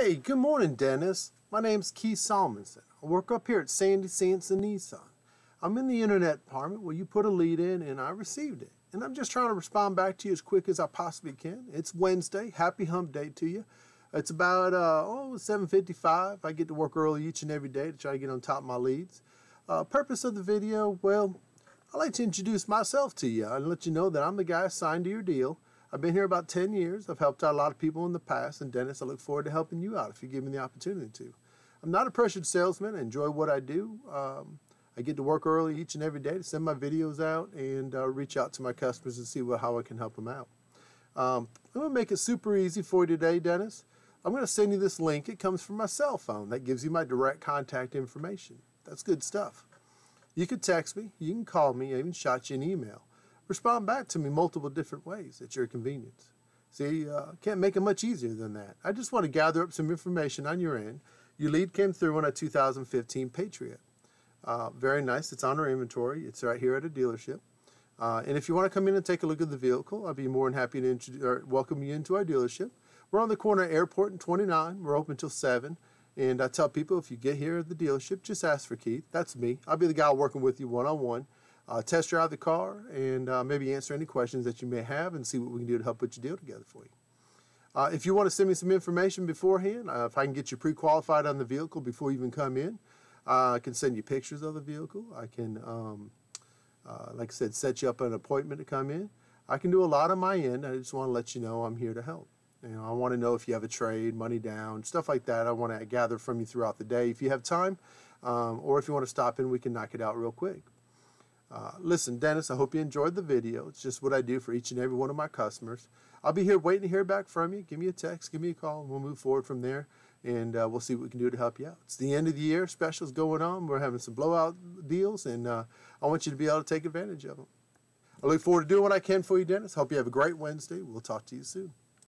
Hey, good morning, Dennis. My name's Keith Solmonson. I work up here at Sandy Sansing Nissan. I'm in the internet department where you put a lead in and I received it. And I'm just trying to respond back to you as quick as I possibly can. It's Wednesday. Happy hump day to you. It's about uh, oh 7.55. I get to work early each and every day to try to get on top of my leads. Uh, purpose of the video, well, I'd like to introduce myself to you and let you know that I'm the guy assigned to your deal. I've been here about 10 years. I've helped out a lot of people in the past, and Dennis, I look forward to helping you out if you give me the opportunity to. I'm not a pressured salesman. I enjoy what I do. Um, I get to work early each and every day to send my videos out and uh, reach out to my customers and see what, how I can help them out. Um, I'm going to make it super easy for you today, Dennis. I'm going to send you this link. It comes from my cell phone. That gives you my direct contact information. That's good stuff. You can text me, you can call me, I even shot you an email. Respond back to me multiple different ways at your convenience. See, uh, can't make it much easier than that. I just want to gather up some information on your end. Your lead came through on a 2015 Patriot. Uh, very nice. It's on our inventory. It's right here at a dealership. Uh, and if you want to come in and take a look at the vehicle, I'd be more than happy to welcome you into our dealership. We're on the corner of Airport and 29. We're open until 7. And I tell people if you get here at the dealership, just ask for Keith. That's me. I'll be the guy working with you one on one uh, test drive the car and uh, maybe answer any questions that you may have and see what we can do to help put your deal together for you. Uh, if you want to send me some information beforehand, uh, if I can get you pre-qualified on the vehicle before you even come in, uh, I can send you pictures of the vehicle. I can, um, uh, like I said, set you up an appointment to come in. I can do a lot on my end. I just want to let you know I'm here to help. You know, I want to know if you have a trade, money down, stuff like that. I want to gather from you throughout the day if you have time, um, or if you want to stop in, we can knock it out real quick. Uh, listen, Dennis, I hope you enjoyed the video. It's just what I do for each and every one of my customers. I'll be here waiting to hear back from you. Give me a text, give me a call, and we'll move forward from there. And uh, we'll see what we can do to help you out. It's the end of the year, specials going on. We're having some blowout deals, and uh, I want you to be able to take advantage of them. I look forward to doing what I can for you, Dennis. Hope you have a great Wednesday. We'll talk to you soon.